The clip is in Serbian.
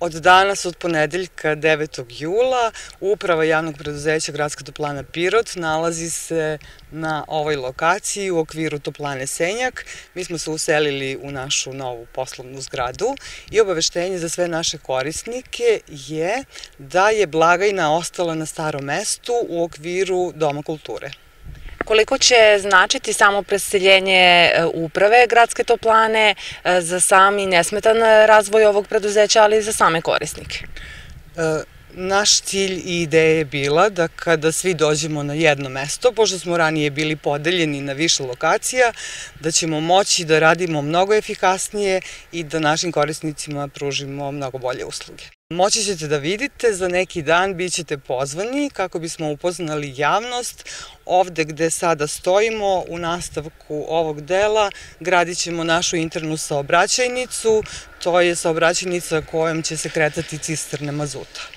Od danas, od ponedeljka 9. jula, uprava javnog preduzeća Gradska toplana Pirot nalazi se na ovoj lokaciji u okviru toplane Senjak. Mi smo se uselili u našu novu poslovnu zgradu i obaveštenje za sve naše korisnike je da je blagajna ostala na starom mestu u okviru Doma kulture. Koliko će značiti samo preseljenje e, uprave gradske toplane e, za sami nesmetan razvoj ovog preduzeća, ali i za same korisnike? E, naš cilj i ideja je bila da kada svi dođemo na jedno mesto, pošto smo ranije bili podeljeni na više lokacija, da ćemo moći da radimo mnogo efikasnije i da našim korisnicima pružimo mnogo bolje usluge. Moći ćete da vidite, za neki dan bit ćete pozvani kako bismo upoznali javnost. Ovde gde sada stojimo u nastavku ovog dela gradit ćemo našu internu saobraćajnicu, to je saobraćajnica kojom će se kretati cisterne mazuta.